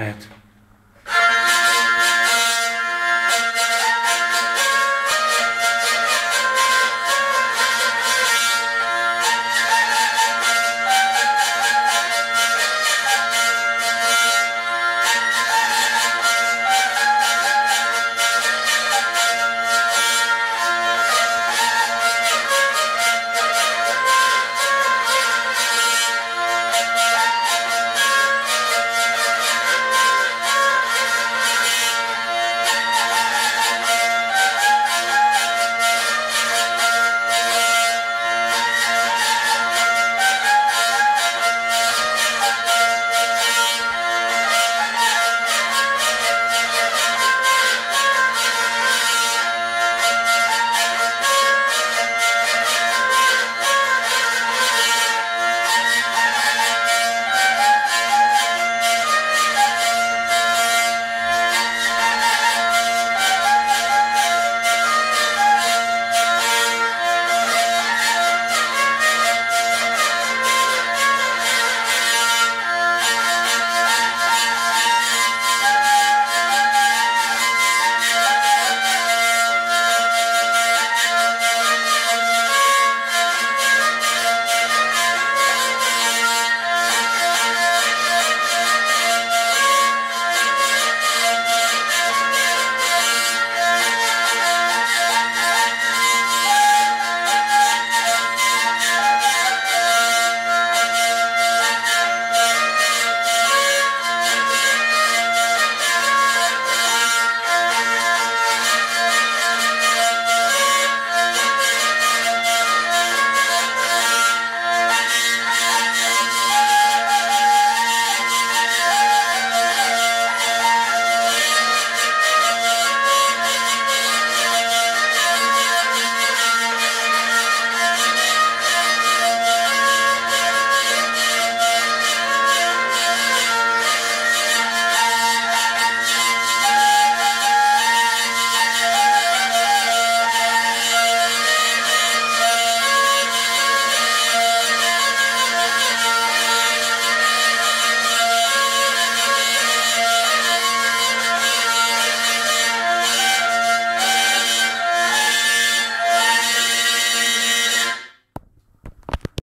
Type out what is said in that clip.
Evet.